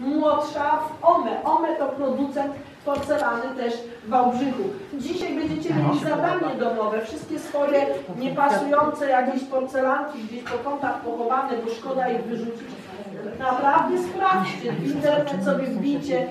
młodsza w OME. OME to producent porcelany też w Wałbrzychu. Dzisiaj będziecie mieli zadanie domowe, wszystkie swoje niepasujące jakieś porcelanki gdzieś po kątach pochowane, bo szkoda ich wyrzucić. Naprawdę sprawdźcie, w internet sobie wbicie.